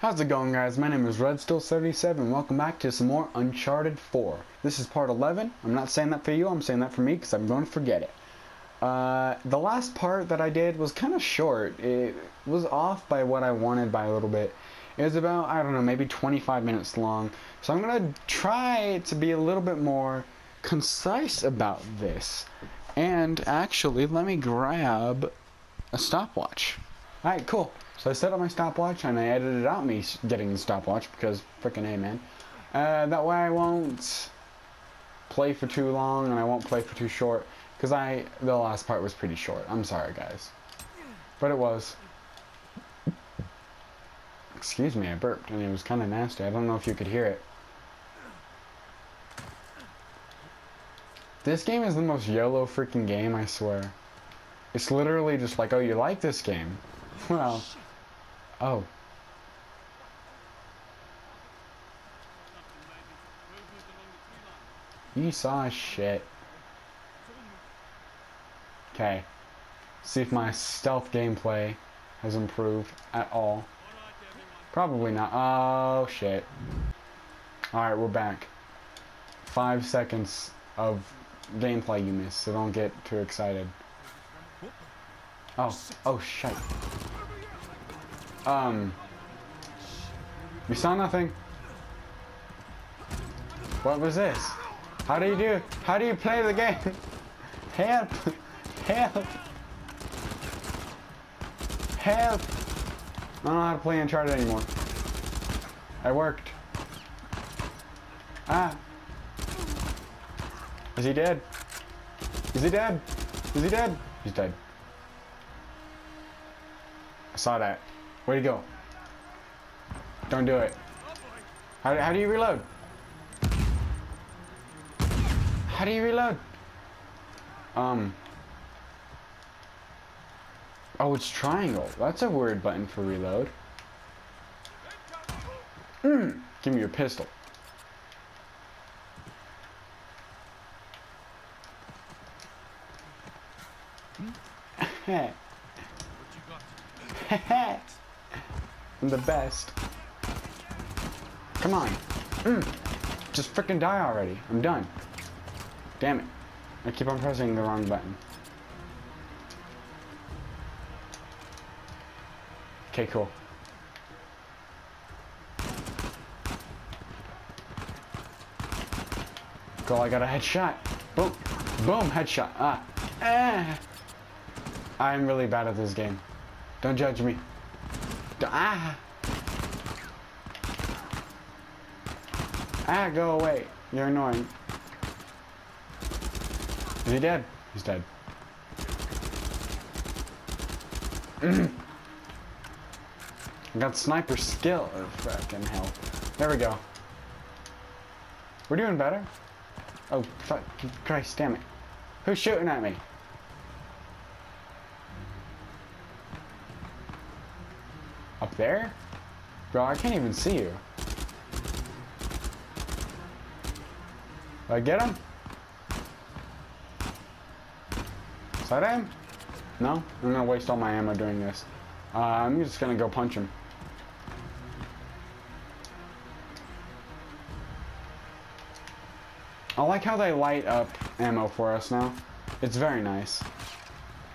How's it going guys? My name is Redstool77. Welcome back to some more Uncharted 4. This is part 11. I'm not saying that for you, I'm saying that for me because I'm going to forget it. Uh, the last part that I did was kind of short. It was off by what I wanted by a little bit. It was about, I don't know, maybe 25 minutes long. So I'm going to try to be a little bit more concise about this. And actually, let me grab a stopwatch. Alright, cool. So I set up my stopwatch and I edited out me getting the stopwatch because freaking A, man. Uh, that way I won't play for too long and I won't play for too short because I the last part was pretty short. I'm sorry, guys. But it was. Excuse me, I burped and it was kind of nasty. I don't know if you could hear it. This game is the most YOLO freaking game, I swear. It's literally just like, oh, you like this game? Well, oh. You saw shit. Okay. See if my stealth gameplay has improved at all. Probably not. Oh, shit. Alright, we're back. Five seconds of gameplay you missed, so don't get too excited. Oh, oh shit. Um, you saw nothing. What was this? How do you do? How do you play the game? Help! Help! Help! I don't know how to play Uncharted anymore. I worked. Ah! Is he dead? Is he dead? Is he dead? He's dead. I saw that. Where'd he go? Don't do it. How, how do you reload? How do you reload? Um. Oh, it's triangle. That's a weird button for reload. Mm. Give me your pistol. I'm the best. Come on. Mm. Just freaking die already. I'm done. Damn it. I keep on pressing the wrong button. Okay, cool. Cool, I got a headshot. Boom. Boom, headshot. Ah. Ah. I'm really bad at this game. Don't judge me. Ah! Ah, go away. You're annoying. Is he dead? He's dead. I got sniper skill. Oh, fucking hell. There we go. We're doing better. Oh, fuck. Christ, damn it. Who's shooting at me? There? Bro, I can't even see you. Did I get him? Is that him? No? I'm gonna waste all my ammo doing this. Uh, I'm just gonna go punch him. I like how they light up ammo for us now. It's very nice.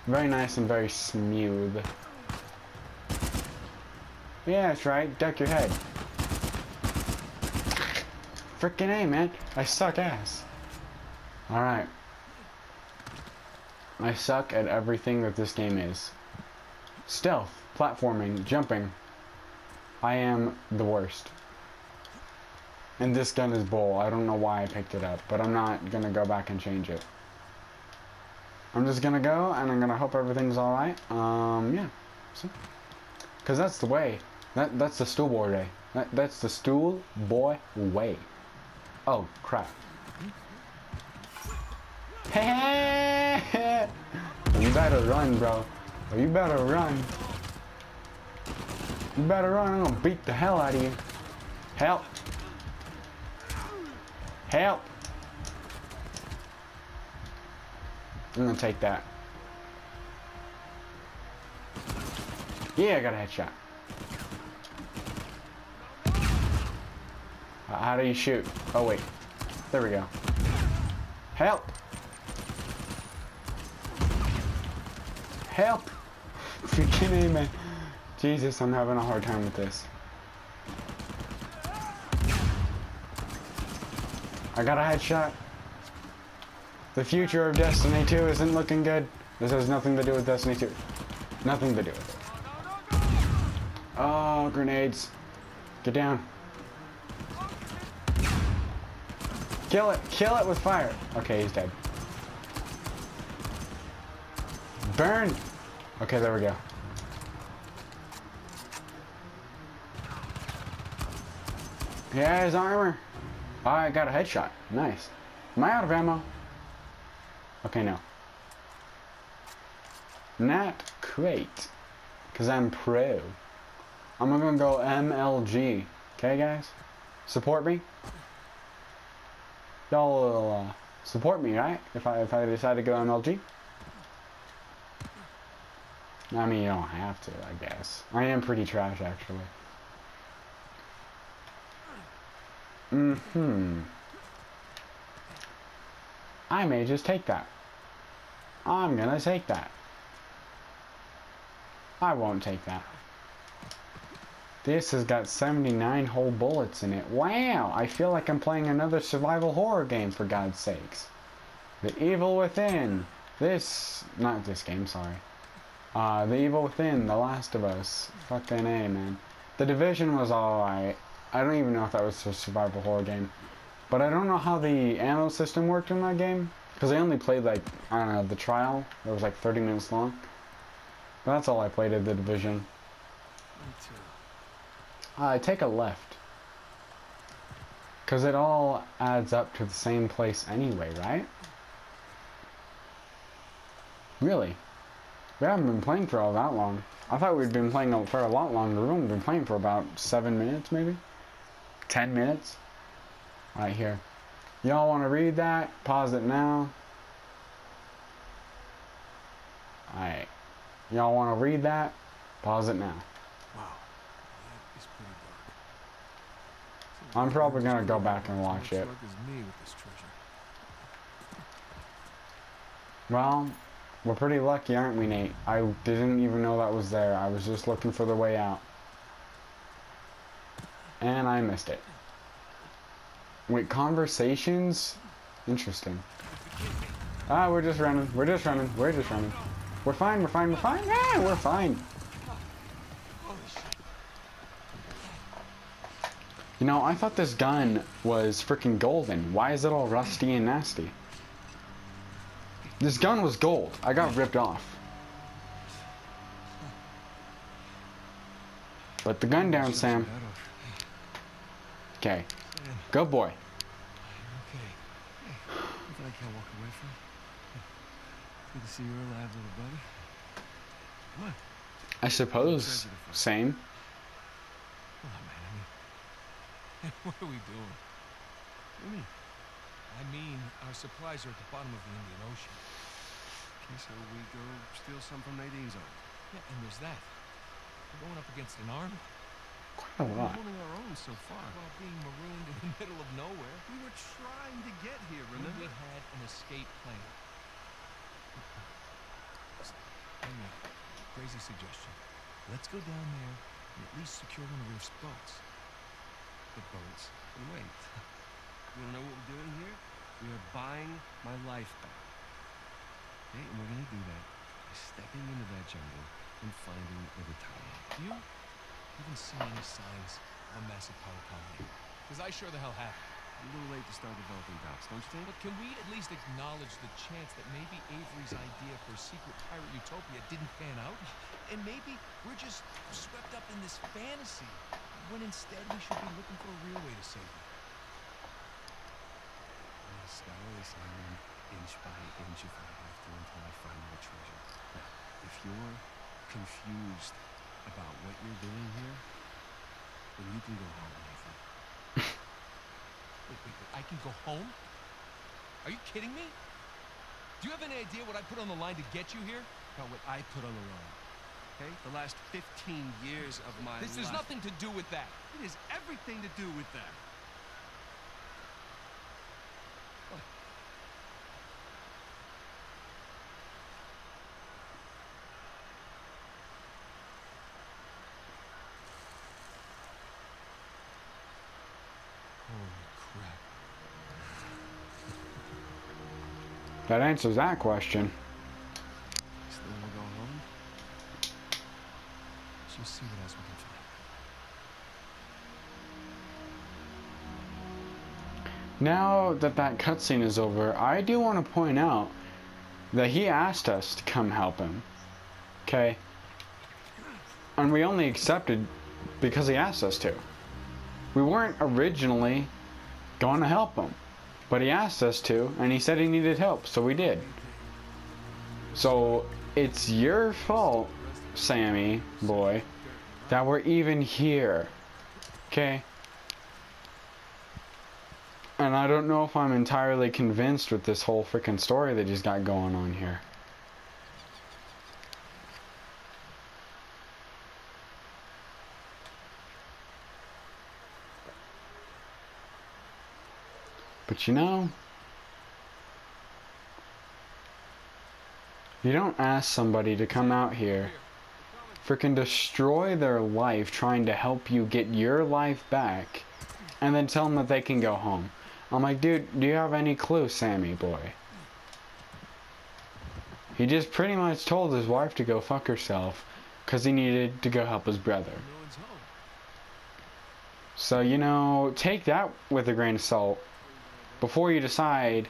Very nice and very smooth. Yeah, that's right. Duck your head. Frickin' A, man. I suck ass. Alright. I suck at everything that this game is. Stealth, platforming, jumping. I am the worst. And this gun is bull. I don't know why I picked it up, but I'm not gonna go back and change it. I'm just gonna go and I'm gonna hope everything's alright. Um, yeah. So, Cause that's the way. That that's the stool boy way. That that's the stool boy way. Oh crap. Hey, you better run, bro. You better run. You better run. I'm gonna beat the hell out of you. Help. Help. I'm gonna take that. Yeah, I got a headshot. How do you shoot? Oh, wait. There we go. Help! Help! Freaking A, man. Jesus, I'm having a hard time with this. I got a headshot. The future of Destiny 2 isn't looking good. This has nothing to do with Destiny 2. Nothing to do with it. Oh, grenades. Get down. Kill it. Kill it with fire. Okay, he's dead. Burn. Okay, there we go. Yeah, his armor. Oh, I got a headshot. Nice. Am I out of ammo? Okay, no. Not great. Because I'm pro. I'm gonna go MLG. Okay, guys? Support me? Y'all will uh, support me, right? If I, if I decide to go MLG? I mean, you don't have to, I guess. I am pretty trash, actually. Mm-hmm. I may just take that. I'm gonna take that. I won't take that. This has got 79 whole bullets in it. Wow! I feel like I'm playing another survival horror game, for God's sakes. The Evil Within. This... Not this game, sorry. Uh, The Evil Within, The Last of Us. Fucking A, man. The Division was alright. I don't even know if that was a survival horror game. But I don't know how the ammo system worked in that game. Because I only played like, I don't know, the trial. It was like 30 minutes long. But that's all I played of the Division. Me too. Uh, take a left. Because it all adds up to the same place anyway, right? Really? We haven't been playing for all that long. I thought we'd been playing for a lot longer. We've only been playing for about seven minutes, maybe? Ten minutes? Right here. Y'all want to read that? Pause it now. Alright. Y'all want to read that? Pause it now. Is pretty dark. I'm probably gonna go back and watch it. Luck is me with this treasure. Well, we're pretty lucky, aren't we, Nate? I didn't even know that was there. I was just looking for the way out. And I missed it. Wait, conversations? Interesting. Ah, we're just running. We're just running. We're just running. We're fine. We're fine. We're fine. Yeah, we're fine. You know, I thought this gun was freaking golden. Why is it all rusty and nasty? This gun was gold. I got ripped off. Put the gun down, Sam. Okay. Good boy. I can't walk away from. Good to see you're alive, little buddy. What? I suppose. Same. Come on, man. I mean, what are we doing? What do you mean? I mean, our supplies are at the bottom of the Indian Ocean. Okay, so we go steal some from Nadine's army. Yeah, and there's that. We're going up against an army Quite a We're holding our own so far. while being marooned in the middle of nowhere. We were trying to get here, remember? we had an escape plan. Uh-uh. Anyway, crazy suggestion. Let's go down there and at least secure one of those boats. The boats. And wait. You wanna know what we're doing here? We are buying my life back. Okay, and we're gonna do that by stepping into that jungle and finding the. Do you even see any signs of a massive power colony? Because I sure the hell have. A little late to start developing doubts, don't you think? But can we at least acknowledge the chance that maybe Avery's idea for a secret pirate utopia didn't pan out? And maybe we're just swept up in this fantasy, when instead we should be looking for a real way to save it. I'm gonna scour this island inch by inch if I have to until I find my treasure. Now, if you're confused about what you're doing here, then you can go home, Nathan. Wait, wait, wait, I can go home? Are you kidding me? Do you have any idea what I put on the line to get you here? About what I put on the line. Okay? The last 15 years of my this life. This has nothing to do with that. It has everything to do with that. Holy crap. That answers that question. Now that that cutscene is over, I do want to point out that he asked us to come help him. Okay? And we only accepted because he asked us to. We weren't originally going to help him. But he asked us to, and he said he needed help, so we did. So it's your fault, Sammy, boy, that we're even here. Okay? And I don't know if I'm entirely convinced with this whole freaking story that he's got going on here. But you know, you don't ask somebody to come out here, freaking destroy their life trying to help you get your life back, and then tell them that they can go home. I'm like, dude, do you have any clue, Sammy boy? He just pretty much told his wife to go fuck herself because he needed to go help his brother. So, you know, take that with a grain of salt before you decide,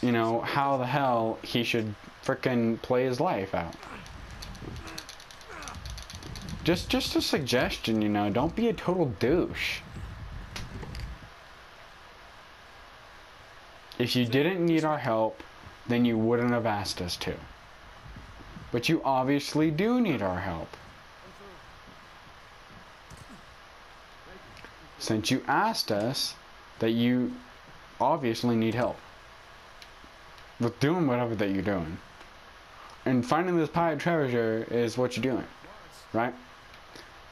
you know, how the hell he should frickin' play his life out. Just just a suggestion, you know, don't be a total douche. If you didn't need our help, then you wouldn't have asked us to. But you obviously do need our help. Since you asked us that you obviously need help with doing whatever that you're doing. And finding this pirate treasure is what you're doing, right?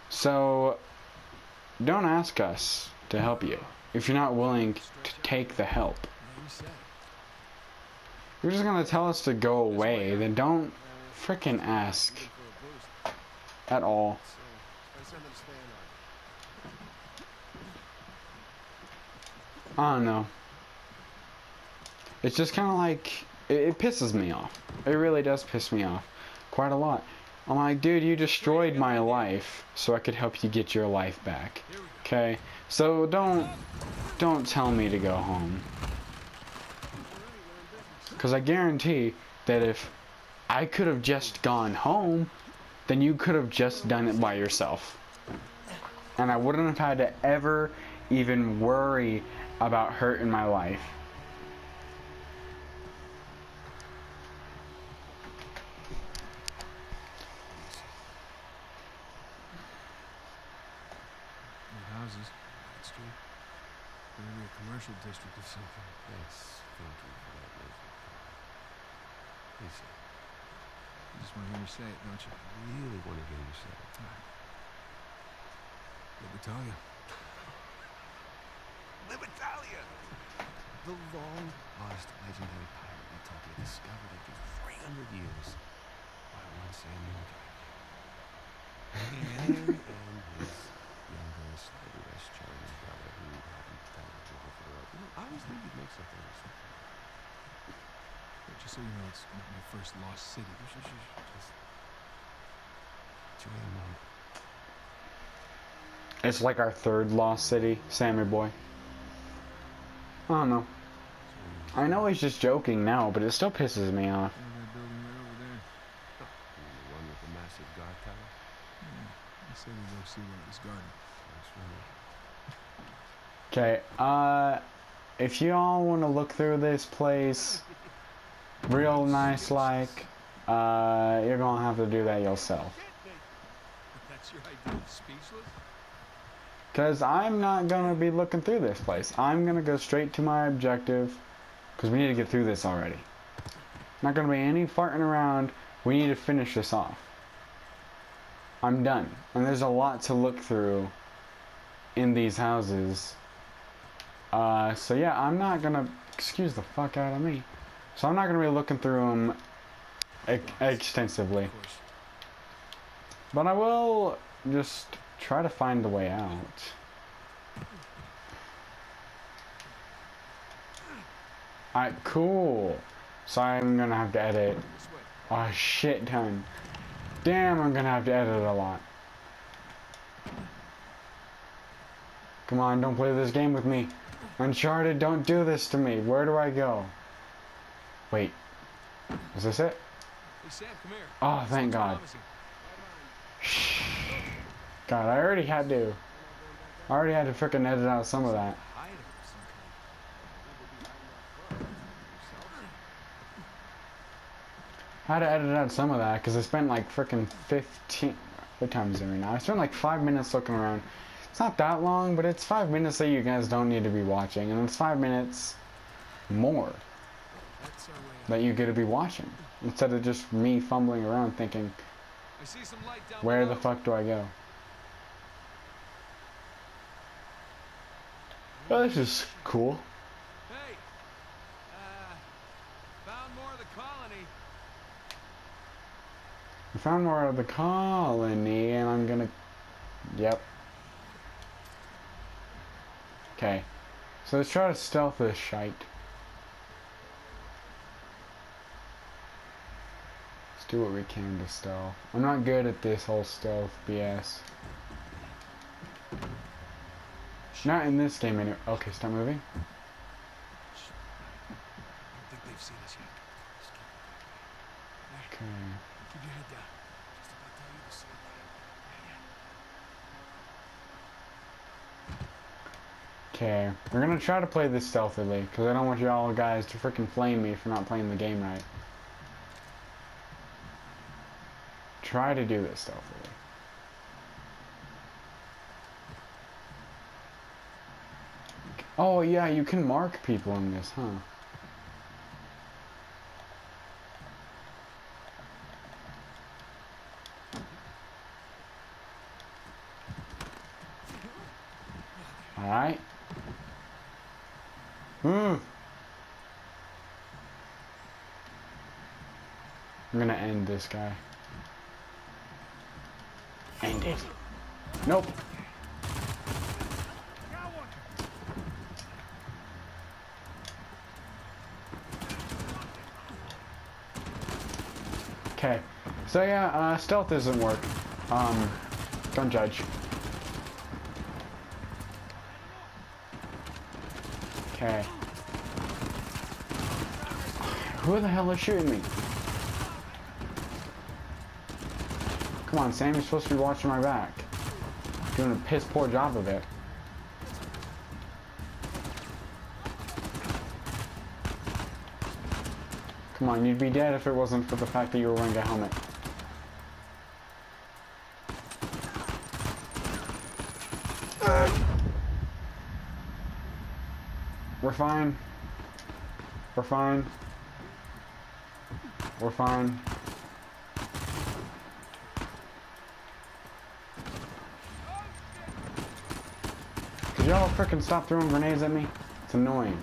So don't ask us to help you if you're not willing to take the help. No, you said. If you're just gonna tell us to go away, then don't frickin' ask For a boost. at all. I send them staying on. I don't know. It's just kind of like it, it pisses me off. It really does piss me off quite a lot. I'm like, dude, you destroyed my life so I could help you get your life back. Here we go. Okay, so don't don't tell me to go home. Cause I guarantee that if I could have just gone home, then you could have just done it by yourself. And I wouldn't have had to ever even worry about hurting my life. Houses. That's true. Maybe a commercial district or something. Thanks, Finky, for that music. Lisa, You just want to hear me say it, don't you? I really want to hear you say it. Libertalia. Libertalia! The long lost legendary pirate Utopia discovered after 300 years by one Samuel Drake. and, his younger, slightly less charming brother who hadn't done for the world. You know, I always think you'd make something of yourself. But just so you know, it's not my first lost city. Shh, shh, shh, shh, Just enjoy the moment. It's like our third lost city, Sammy boy. I don't know. I know he's just joking now, but it still pisses me off. That building right over there. You mean the one with the massive guard tower? I say we go see what it guarding. Okay, uh, if you all want to look through this place real nice like, uh, you're gonna have to do that yourself. That's your idea of speechless? Because I'm not gonna be looking through this place. I'm gonna go straight to my objective, because we need to get through this already. Not gonna be any farting around. We need to finish this off. I'm done. And there's a lot to look through in these houses. Uh, so yeah, I'm not gonna excuse the fuck out of me. So I'm not gonna be looking through them ex- extensively, but I will just try to find the way out. Alright, cool. So I'm gonna have to edit a shit ton. Damn, I'm gonna have to edit a lot. Come on, don't play this game with me. Uncharted, don't do this to me. Where do I go? Wait. Is this it? Hey, Sam. Oh, thank God. promising. God, I already had to. I already had to frickin' edit out some of that. I had to edit out some of that because I spent like frickin' 15. What time is it right now? I spent like five minutes looking around. It's not that long, but it's five minutes that you guys don't need to be watching, and it's five minutes more That's our way out. That you get to be watching instead of just me fumbling around thinking, I see some light down where the fuck do I go? Oh, this is cool. Hey, uh, found more of the colony. I found more of the colony, and I'm gonna. Yep. Okay. So let's try to stealth this shite. Do what we can to stealth. I'm not good at this whole stealth BS. Not in this game anyway. Okay, stop moving. Okay. Okay, we're gonna try to play this stealthily, because I don't want y'all guys to freaking flame me for not playing the game right. Try to do this stealthily. Oh yeah, you can mark people in this, huh? Alright. Hmm. I'm gonna end this guy. End it. Nope. Okay. So yeah, uh, stealth doesn't work. Um, don't judge. Okay. Who the hell is shooting me? Come on, Sam, you're supposed to be watching my back. Doing a piss poor job of it. Come on, you'd be dead if it wasn't for the fact that you were wearing a helmet. We're fine. We're fine. We're fine. Frickin' stop throwing grenades at me? It's annoying.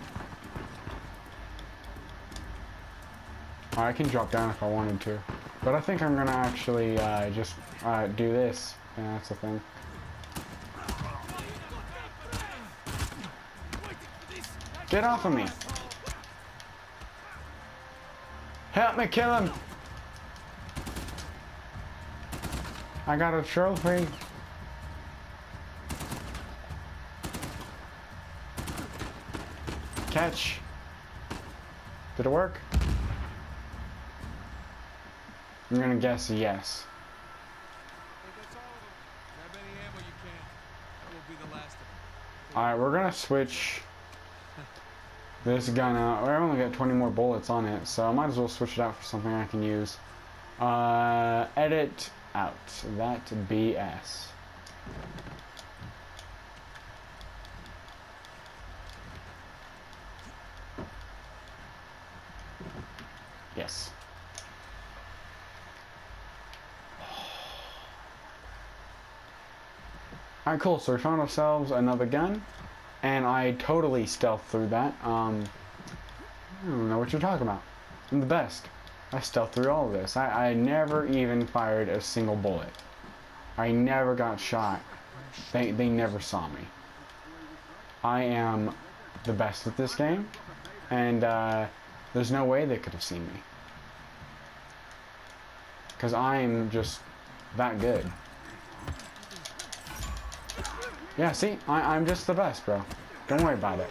I can drop down if I wanted to. But I think I'm gonna actually uh, just uh, do this. Yeah, that's the thing. Get off of me! Help me kill him! I got a trophy. Catch. Did it work? I'm gonna guess yes. Alright, we're gonna switch this gun out. I only got 20 more bullets on it, so I might as well switch it out for something I can use. Uh, edit out. That BS. Yes. Alright, cool. So we found ourselves another gun, and I totally stealthed through that. Um, I don't know what you're talking about. I'm the best. I stealthed through all of this. I, I never even fired a single bullet. I never got shot. They, they never saw me. I am the best at this game. and uh, there's no way they could have seen me. Because I'm just that good. Yeah, see? I, I'm just the best, bro. Don't worry about it.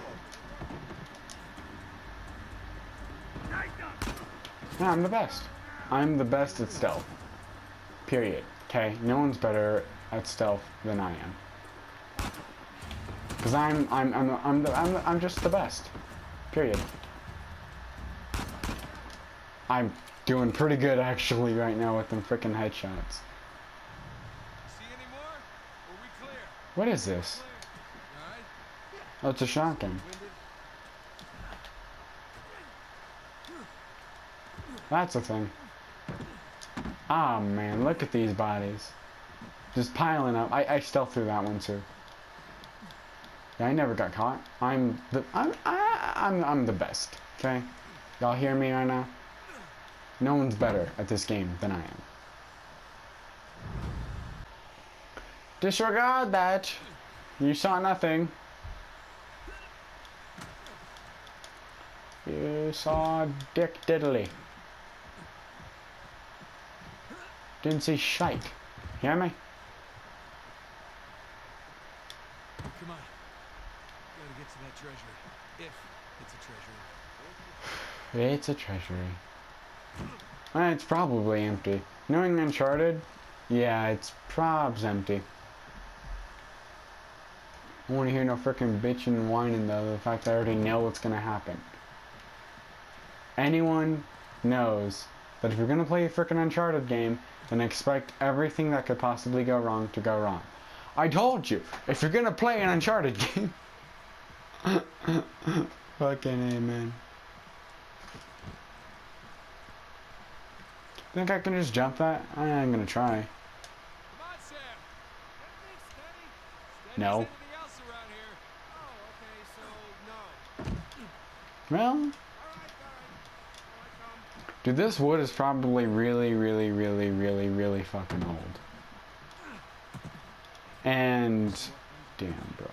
I'm the best. I'm the best at stealth. Period. Okay? No one's better at stealth than I am. Because I'm, I'm, I'm, I'm, the, I'm, I'm just the best. Period. I'm doing pretty good actually right now with them freaking headshots. See any more? Or we clear? What is this? Oh, it's a shotgun. That's a thing. Ah man, look at these bodies. Just piling up. I, I stealth through that one too. Yeah, I never got caught. I'm the I'm I, I'm I'm the best. Okay, y'all hear me right now? No one's better at this game than I am. Disregard that. You saw nothing. You saw Dick Diddley. Didn't see shite. Hear me? Come on. Gotta get to that treasure. If it's a treasure. It's a treasury. Uh, it's probably empty. Knowing Uncharted, yeah, it's probs empty. I want to hear no freaking bitching and whining though, the fact that I already know what's gonna happen. Anyone knows that if you're gonna play a freaking Uncharted game, then expect everything that could possibly go wrong to go wrong. I told you, if you're gonna play an Uncharted game, fucking amen. Think I can just jump that? I'm gonna try. Come on, Sam. Everything steady? Steady No. as anything else around here. Oh, okay, so no. Well, dude, this wood is probably really, really, really, really, really fucking old. And, damn, bro.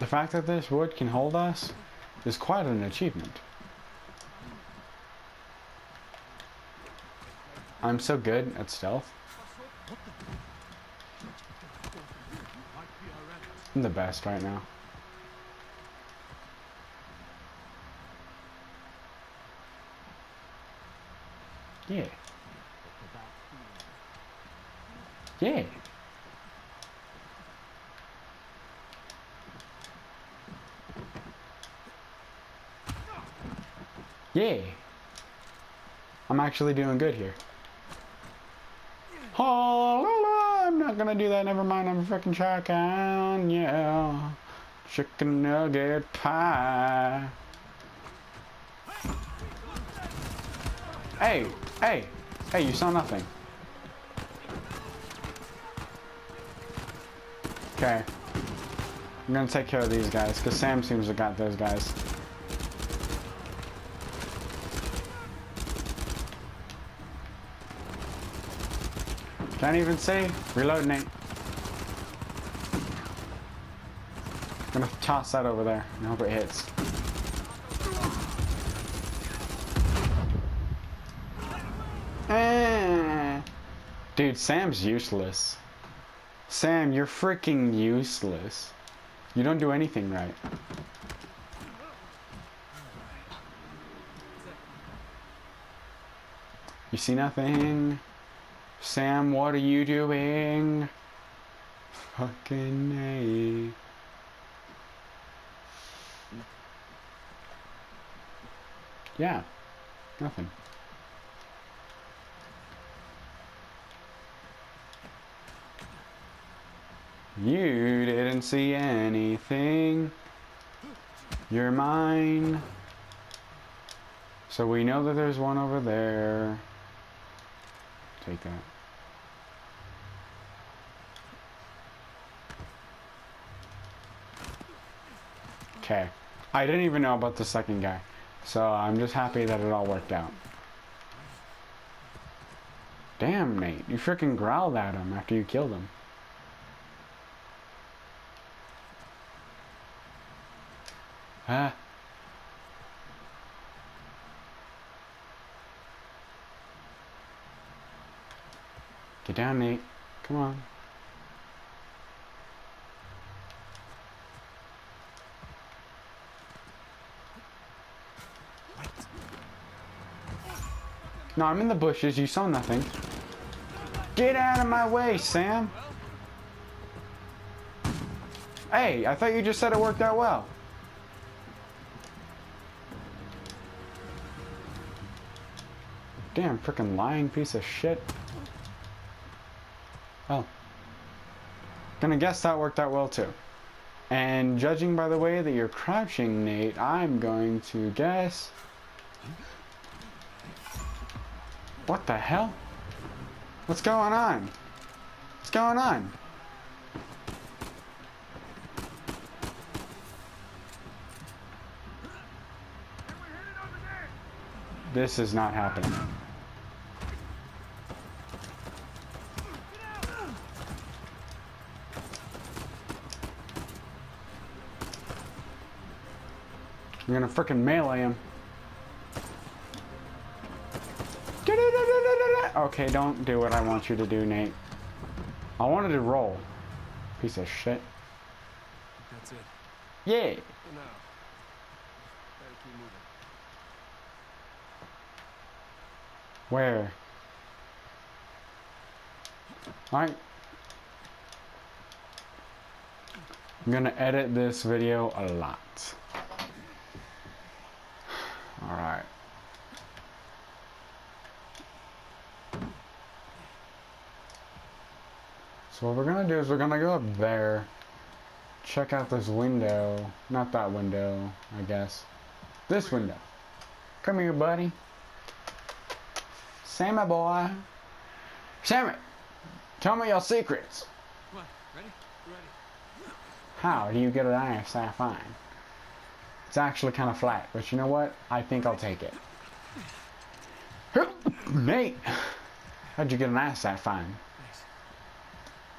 The fact that this wood can hold us is quite an achievement. I'm so good at stealth. I'm the best right now. Yeah. Yeah. Yeah. I'm actually doing good here. Oh, la, la, I'm not gonna do that. Never mind. I'm freaking chicken. Yeah. Chicken nugget pie. Hey, hey, hey, you saw nothing. Okay. I'm gonna take care of these guys, because Sam seems to got those guys. Can't even see. Reloading it. I'm Gonna toss that over there and hope it hits. Dude, Sam's useless. Sam, you're freaking useless. You don't do anything right. You see nothing? Sam, what are you doing? Fucking A. Yeah, nothing. You didn't see anything. You're mine. So we know that there's one over there. Take that. Okay. I didn't even know about the second guy. So I'm just happy that it all worked out. Damn, Nate. You freaking growled at him after you killed him. Huh? Get down, Nate. Come on. No, I'm in the bushes. You saw nothing. Get out of my way, Sam. Hey, I thought you just said it worked out well. Damn, freaking lying piece of shit. Oh. Gonna guess that worked out well too. And judging by the way that you're crouching, Nate, I'm going to guess... What the hell? What's going on? What's going on? This is not happening. I'm gonna freaking melee him. Okay, don't do what I want you to do, Nate. I wanted to roll. Piece of shit. That's it. Yeah. Keep moving. Where? Alright. I'm gonna edit this video a lot. So what we're gonna do is we're gonna go up there, check out this window, not that window, I guess. This window. Come here, buddy. Sammy boy. Sammy, tell me your secrets. On, ready? Ready. How do you get an that fine? It's actually kind of flat, but you know what? I think I'll take it. Nate, how'd you get an fine? Thanks.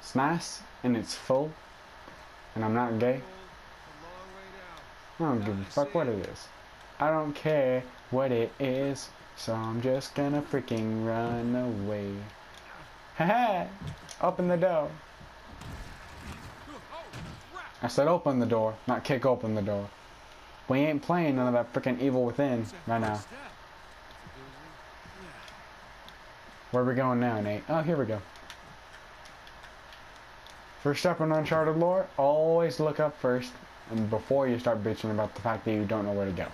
It's nice and it's full, and I'm not gay. I don't give a fuck what it is. I don't care what it is, so I'm just gonna freaking run away. Haha! Open the door. I said open the door, not kick open the door. We ain't playing none of that freaking evil within right now. Where we going now, Nate? Oh, here we go. First up in Uncharted lore, always look up first, and before you start bitching about the fact that you don't know where to go.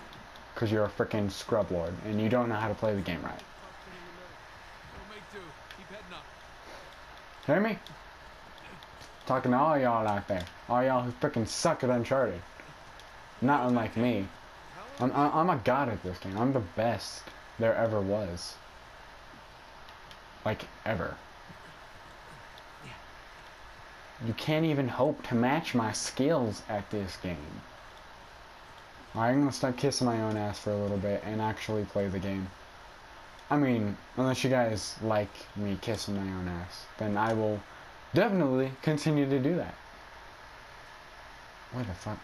Because you're a freaking scrub lord, and you don't know how to play the game right. Hear me? Talking to all y'all out there. All y'all who freaking suck at Uncharted. Not unlike me. I'm I'm a god at this game. I'm the best there ever was. Like, ever. You can't even hope to match my skills at this game. I'm gonna start kissing my own ass for a little bit and actually play the game. I mean, unless you guys like me kissing my own ass, then I will definitely continue to do that. What the fuck?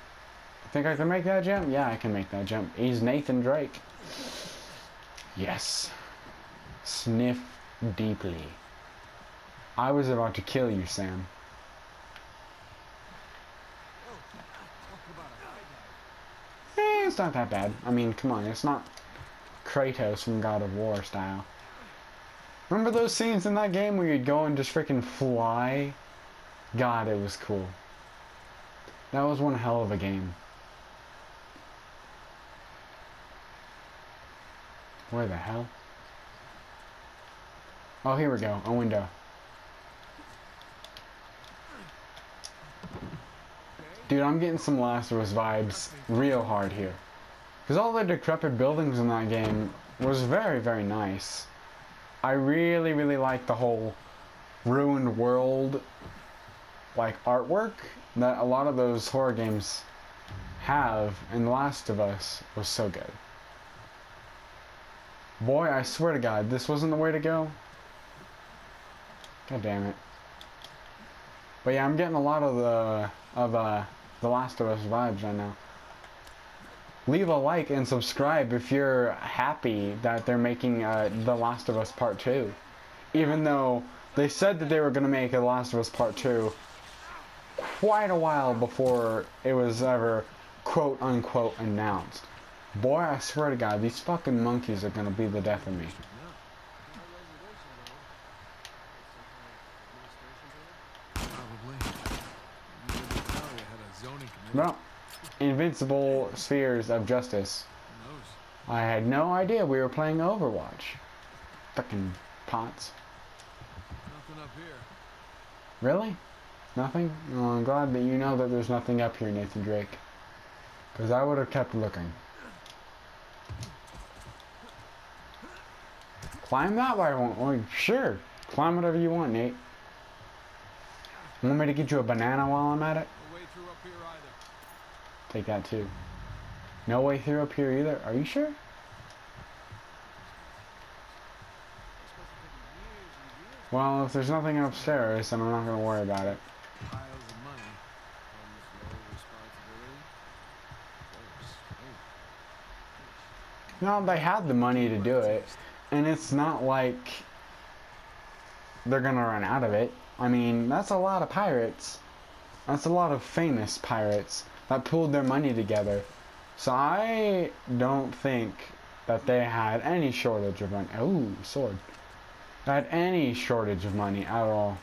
Think I can make that jump? Yeah, I can make that jump. He's Nathan Drake. Yes. Sniff deeply. I was about to kill you, Sam. It's not that bad. I mean, come on, it's not Kratos from God of War style. Remember those scenes in that game where you'd go and just freaking fly? God, it was cool. That was one hell of a game. Where the hell? Oh, here we go. A window. Dude, I'm getting some Last of Us vibes real hard here. Because all the decrepit buildings in that game was very, very nice. I really, really like the whole ruined world, like artwork that a lot of those horror games have, and The Last of Us was so good. Boy, I swear to God, this wasn't the way to go. God damn it. But yeah, I'm getting a lot of the of uh, The Last of Us vibes right now. Leave a like and subscribe if you're happy that they're making uh, The Last of Us Part 2. Even though They said that they were going to make The Last of Us Part 2 quite a while before it was ever quote unquote announced. Boy, I swear to God, these fucking monkeys are going to be the death of me. Probably. You would tell you had a zoning committee. Well, invincible spheres of justice. I had no idea we were playing Overwatch. Fucking pots. Nothing up here. Really? Nothing? Well, I'm glad that you know that there's nothing up here, Nathan Drake. Because I would have kept looking. Climb that way, won't well, Sure. Climb whatever you want, Nate. Want me to get you a banana while I'm at it? No way through up here either. Take that too. No way through up here either. Are you sure? Well, if there's nothing upstairs, then I'm not going to worry about it. Piles of money. Comes no they had the money to do it, and it's not like they're gonna run out of it. I mean, that's a lot of pirates. That's a lot of famous pirates that pulled their money together. So I don't think that they had any shortage of money. Ooh, sword. Had any shortage of money at all.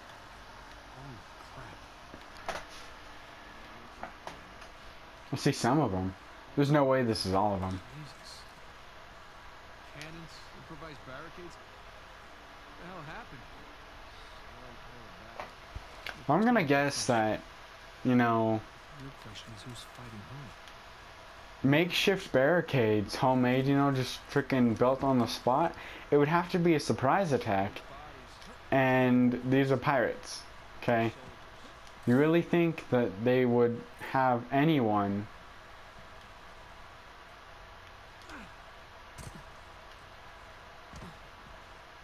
I see some of them. There's no way this is all of them. Jesus. Cannons, improvised barricades. What the hell happened? I'm gonna guess that, you know, Real question is who's fighting who? makeshift barricades, homemade, you know, just freaking built on the spot, it would have to be a surprise attack. And these are pirates, okay? You really think that they would have anyone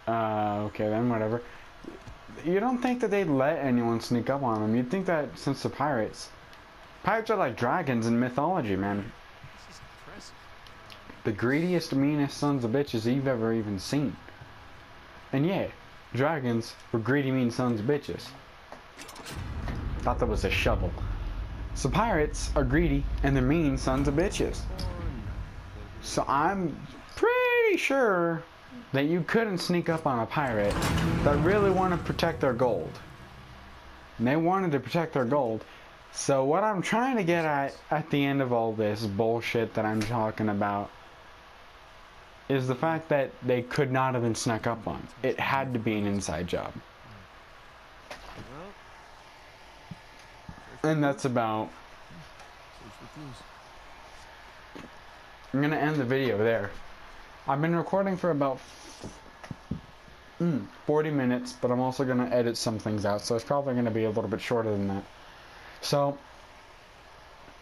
Uh, okay then, whatever. You don't think that they'd let anyone sneak up on them. You'd think that since they're pirates. Pirates are like dragons in mythology, man. The greediest, meanest sons of bitches you've ever even seen. And yeah, dragons were greedy, mean sons of bitches. Thought that was a shovel. So pirates are greedy and they're mean sons of bitches. So I'm pretty sure that you couldn't sneak up on a pirate that really wanted to protect their gold. And they wanted to protect their gold. So what I'm trying to get at at the end of all this bullshit that I'm talking about is the fact that they could not have been snuck up on. It had to be an inside job. And that's about. I'm gonna end the video there. I've been recording for about mm, 40 minutes, but I'm also gonna edit some things out, so it's probably gonna be a little bit shorter than that. So,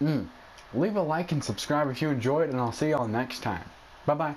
mm, leave a like and subscribe if you enjoyed, and I'll see y'all next time. Bye bye.